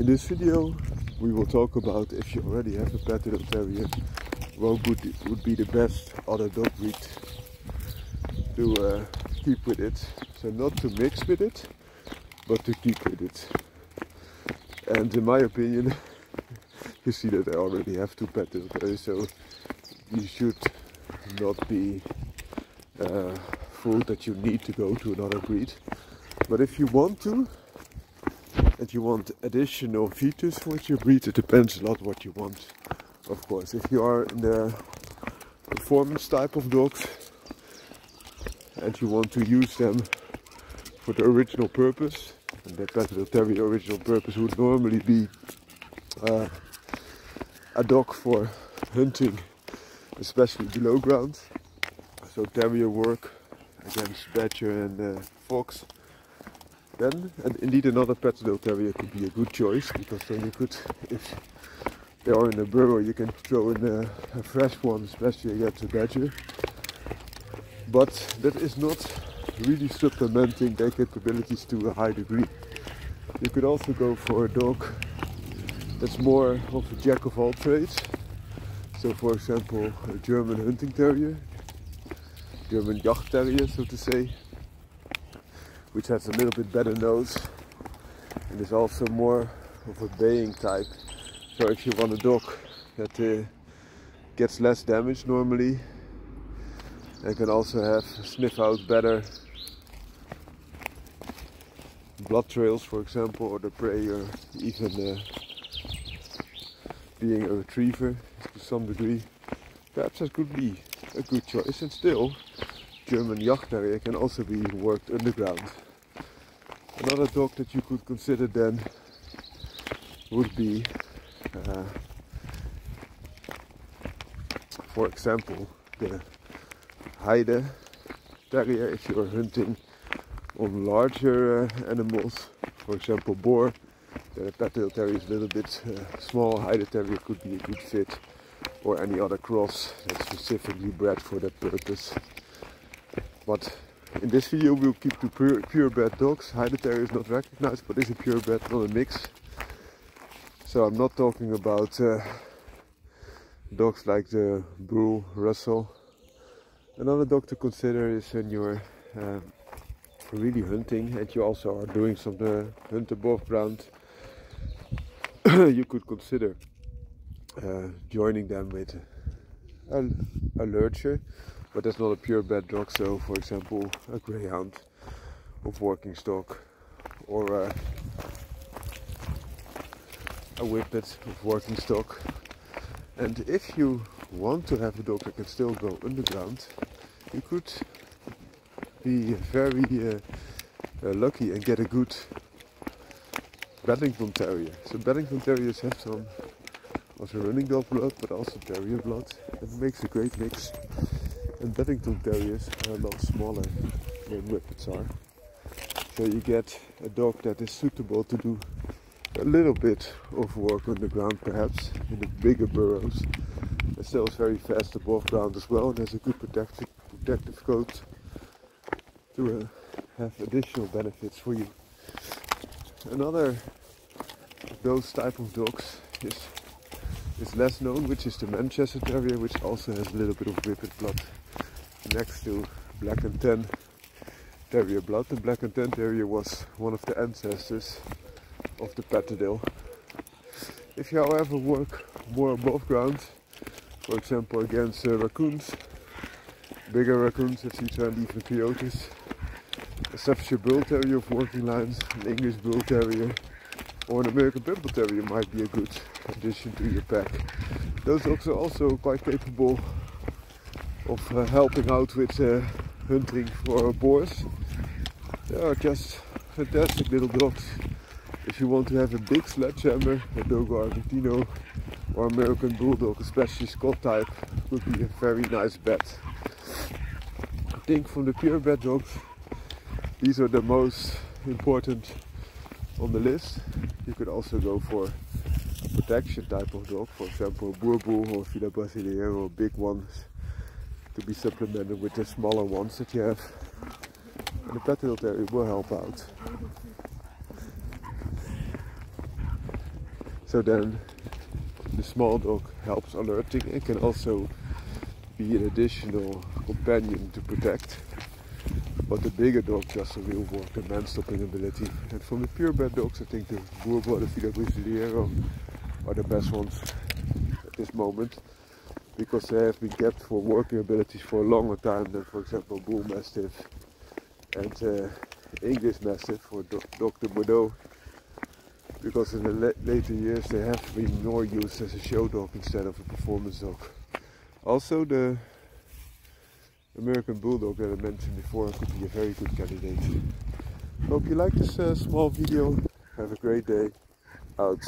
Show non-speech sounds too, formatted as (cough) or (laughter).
In this video we will talk about if you already have a Patterdale Terrier, what would, would be the best other dog breed to uh, keep with it. So not to mix with it, but to keep with it. And in my opinion, (laughs) you see that I already have two Patterdale Terriers, so you should not be uh, fooled that you need to go to another breed. But if you want to, and you want additional features for your breed, it depends a lot what you want. Of course, if you are in the performance type of dogs and you want to use them for the original purpose, and that Patterdale Terrier original purpose would normally be uh, a dog for hunting, especially below ground. So terrier work against badger and uh, fox then and indeed another Patterdale Terrier could be a good choice because then you could, if they are in a burrow, you can throw in a, a fresh one, especially against a badger. But that is not really supplementing their capabilities to a high degree. You could also go for a dog that's more of a jack of all trades. So for example, a German hunting terrier, German Jagd terrier so to say, which has a little bit better nose and is also more of a baying type. So if you want a dog that uh, gets less damage normally and can also have sniff out better blood trails for example or the prey or even uh, being a retriever to some degree perhaps that could be a good choice and still German Jagd Terrier can also be worked underground. Another dog that you could consider then would be, uh, for example, the Heide Terrier if you're hunting on larger uh, animals, for example boar. The Patterdale Terrier is a little bit uh, small, Heide Terrier could be a good fit, or any other cross that's specifically bred for that purpose. But in this video we'll keep to pure, purebred dogs. Heide Terrier is not recognized but is a purebred, not a mix. So I'm not talking about uh, dogs like the Bull, Russell. Another dog to consider is when you're uh, really hunting and you also are doing some uh, hunt above ground. (coughs) you could consider uh, joining them with a, a lurcher but that's not a pure purebred dog. So, for example, a greyhound of working stock or a, a whippet of working stock. And if you want to have a dog that can still go underground, you could be very uh, uh, lucky and get a good Bedlington Terrier. So Bedlington Terriers have some also running dog blood, but also terrier blood. It makes a great mix. And Bedlington Terriers are a lot smaller than Whippets are. So you get a dog that is suitable to do a little bit of work on the ground perhaps in the bigger burrows. It still very fast above ground as well and has a good protective, protective coat to uh, have additional benefits for you. Another of those type of dogs is, is less known, which is the Manchester Terrier, which also has a little bit of whippet blood next to Black and Tan Terrier blood. The Black and Tan Terrier was one of the ancestors of the Patterdale. If you however work more above ground, for example against uh, raccoons, bigger raccoons etc and even coyotes, a Staffordshire Bull Terrier of working lines, an English Bull Terrier or an American Pit Bull Terrier might be a good addition to your pack. Those dogs are also quite capable of uh, helping out with uh, hunting for boars. They are just fantastic little dogs. If you want to have a big sledgehammer, a Dogo Argentino or American Bulldog, especially Scott type, would be a very nice bet. I think from the purebred dogs, these are the most important on the list. You could also go for a protection type of dog, for example, Boerboel or Fila Brasileiro or big ones to be supplemented with the smaller ones that you have. And the Patterdale Terrier will help out. So then the small dog helps alerting and can also be an additional companion to protect. But the bigger dogs just the real work, the man-stopping ability. And from the purebred dogs, I think the Boerboel, the Fila Brasileiro are the best ones at this moment because they have been kept for working abilities for a longer time than, for example, Bull Mastiff and uh, English Mastiff or Dogue de Bordeaux. Because in the la later years they have been more used as a show dog instead of a performance dog. Also, the American Bulldog that I mentioned before could be a very good candidate. Hope you like this uh, small video. Have a great day. Out.